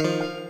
Música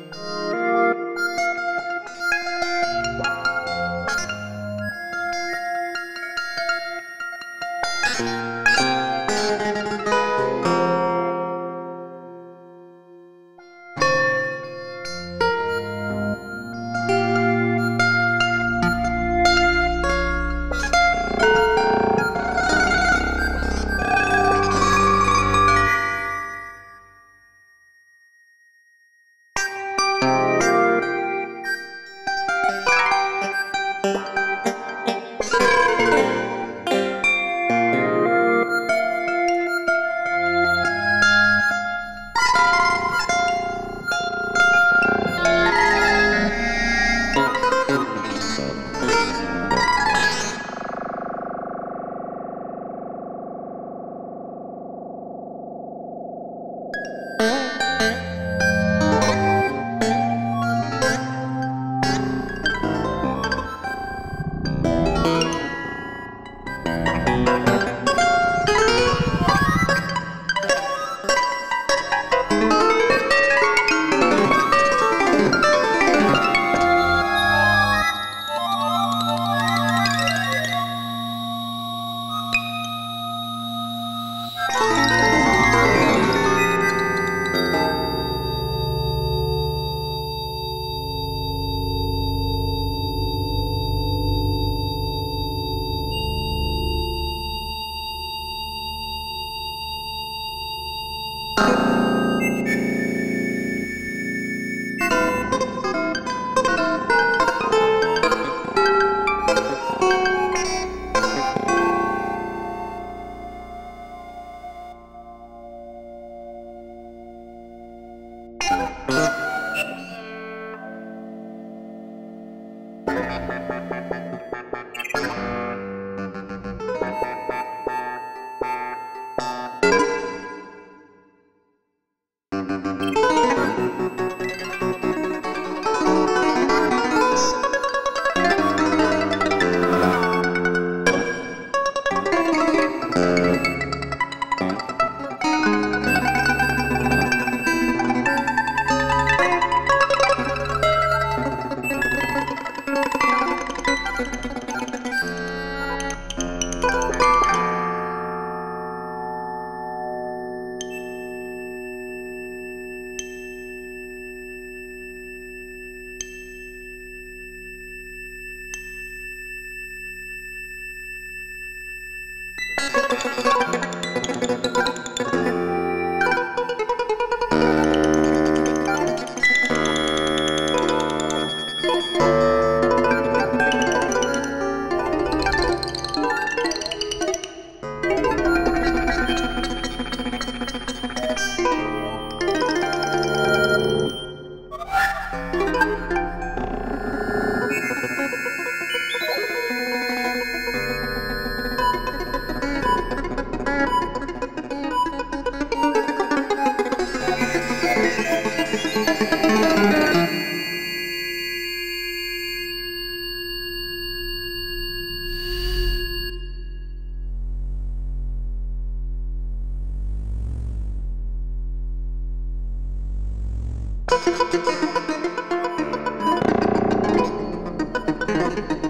Thank you.